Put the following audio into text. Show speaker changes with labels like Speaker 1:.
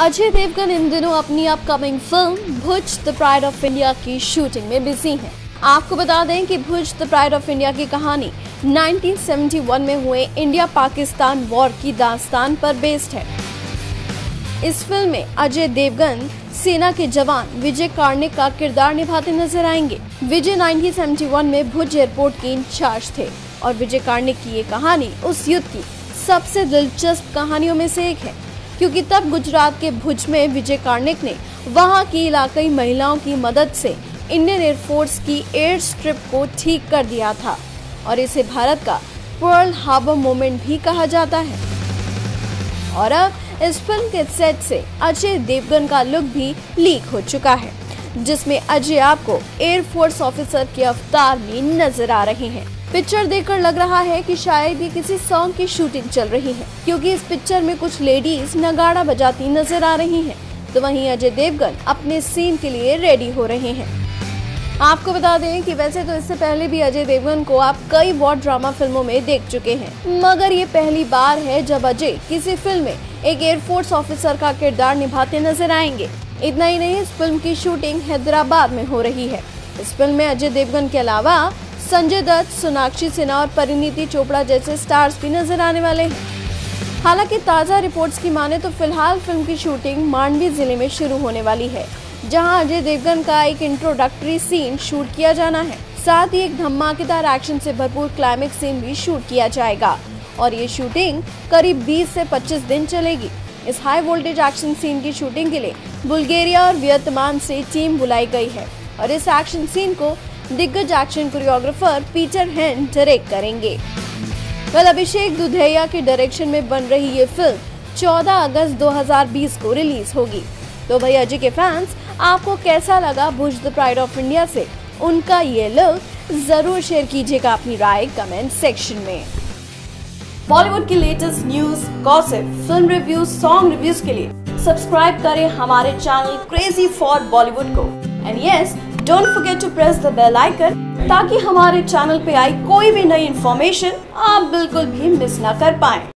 Speaker 1: अजय देवगन इन दिनों अपनी upcoming film Bhuj the pride of India की शूटिंग में बिज़ी हैं। आपको बता दें कि Bhuj the pride of India की कहानी 1971 में हुए इंडिया पाकिस्तान वॉर की दास्तान पर बेस्ड है। इस फ़िल्म में अजय देवगन, सेना के जवान विजय कार्निक का किरदार निभाते नज़र आएँगे। विजय 1971 में भुज एयरपोर्ट के इंचार्ज थे और विजय कार्निक की ये कहानी उस युद्ध की सबसे दिलचस्प कहानियों में से एक है। क्योंकि तब गुजरात के भुज में विजय कार्निक ने वहाँ की इलाकई महिलाओं की मदद से इंडियन एयरफोर्स की एयर स्ट्रिप को ठीक कर दिया था और इसे भारत का पर्ल हार्बर मोमेंट भी कहा जाता है। और अब इस फ़िल्म के सेट से अजय देवगन का लुक भी लीक हो चुका है, जिसमें अजय आपको एयरफोर्स ऑफिसर के अवतार में नज़र आ रहे हैं। पिक्चर देखकर लग रहा है कि शायद ये किसी सॉन्ग की शूटिंग चल रही है, क्योंकि इस पिक्चर में कुछ लेडीज़ नगाड़ा बजाती नज़र आ रही हैं। तो वहीं अजय देवगन अपने सीन के लिए रेडी हो रहे हैं। आपको बता दें कि वैसे तो इससे पहले भी अजय देवगन को आप कई वॉर ड्रामा फ़िल्मों में देख चुके हैं। मगर ये पहली बार है जब अजय किसी फ़िल्म में एक एयरफोर्स ऑफिसर का किरदार निभाते नज़र आएँगे। इतना ही नहीं, इस फ़िल्म की शूटिंग हैदराबाद में हो रही है। इस फ़िल्म में अजय देवगन के अलावा संजय दत्त, सोनाक्षी सिन्हा और परिणीति चोपड़ा जैसे स्टार्स भी नज़र आने वाले हैं। हालाँकि ताज़ा रिपोर्ट्स की माने तो फ़िलहाल फ़िल्म की शूटिंग मांडवी ज़िले में शुरू होने वाली है, जहाँ अजय देवगन का एक इंट्रोडक्टरी सीन शूट किया जाना है। साथ ही एक धमाकेदार एक्शन से भरपूर क्लाइमेक्स सीन भी शूट किया जाएगा, और ये शूटिंग करीब 20 से 25 दिन चलेगी। इस हाई वोल्टेज एक्शन सीन की शूटिंग के लिए बुल्गेरिया और वियतनाम से टीम बुलाई गई है, और इस एक्शन सीन को दिग्गज action choreographer Peter Hein direct करेंगे। कल अभिषेक दुधैया के डायरेक्शन में बन रही ये फ़िल्म 14 अगस्त 2020 को रिलीज़ होगी। तो भाई अजय के फैंस आपको कैसा लगा Bhuj the pride of India से? उनका ये लुक ज़रूर शेयर कीजिएगा अपनी राय कमेंट सेक्शन में। बॉलीवुड की latest news gossip film reviews song reviews के लिए सब्सक्राइब करें हमारे चैनल क्रेजी फॉर बॉलीवुड को। And yes don't forget to press the bell icon ताकि हमारे चैनल पे आई कोई भी नई इन्फॉर्मेशन आप बिल्कुल भी मिस ना कर पाएँ।